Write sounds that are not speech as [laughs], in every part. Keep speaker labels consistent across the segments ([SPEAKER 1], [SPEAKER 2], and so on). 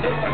[SPEAKER 1] Thank [laughs] you.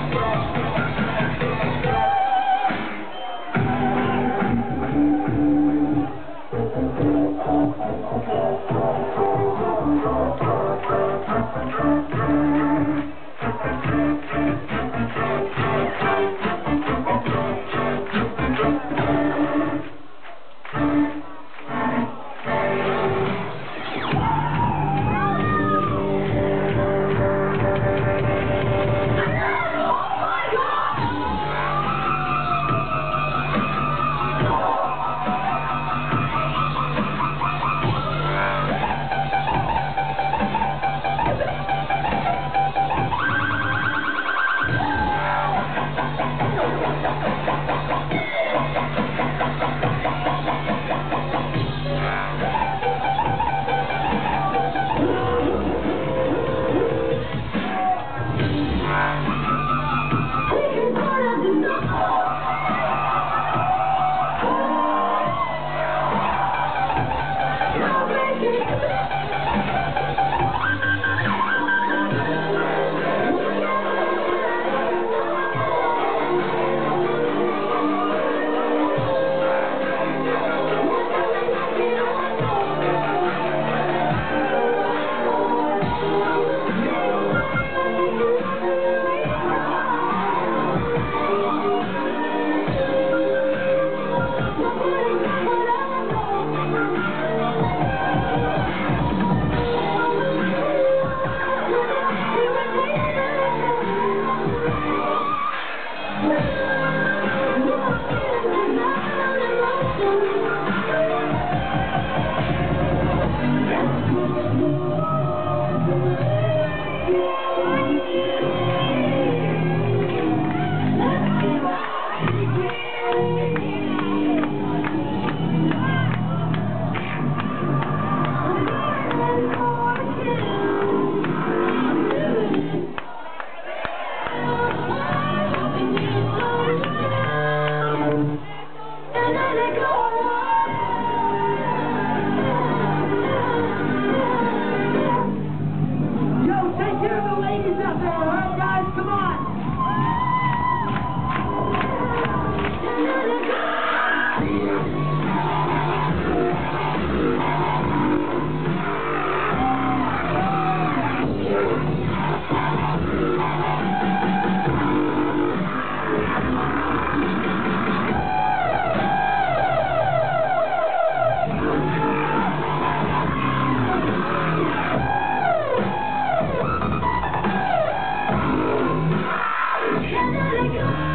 [SPEAKER 1] 永远。